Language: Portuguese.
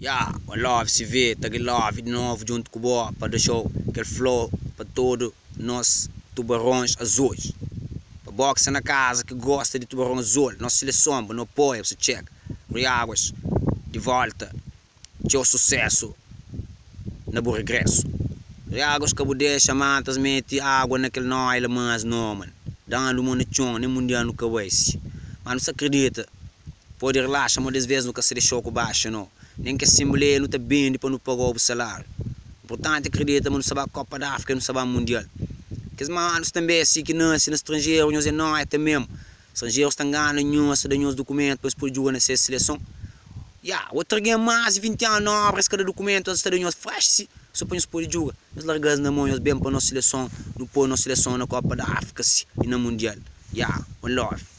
Yeah, one love se vê, aqui love de novo junto com o Boa para deixar aquele flow para todos nós tubarões azuis. Para boxe na casa que gosta de tubarão azul, nossa seleção, não apoia, você checa. Riáguas, de volta, teu sucesso na bo regresso. Riáguas que deixa mantas mete água naquele nó ele mas não, mano. Dando uma chão, nem mundial no cabeça. Mas não se acredita. Pode relaxar, mas às vezes nunca se deixou com baixo, não nem que essa mulher não está bem para não pagar o salário. Importante acredita, mas não sabe a Copa da África, não sabe a Mundial. Que os manos também, assim que nascem no estrangeiro, nós é não, é até mesmo. Estrangeiros estão ganhando nenhum, se dão os documentos, depois por jogar nessa seleção. Yeah, outro ganha mais de 20 anos, não abre cada documento, os estão fresh, só para nos poder jogar. Nós largamos na mão, nós bem para a nossa seleção, não pôr a nossa seleção na Copa da África e na Mundial. Yeah, one love.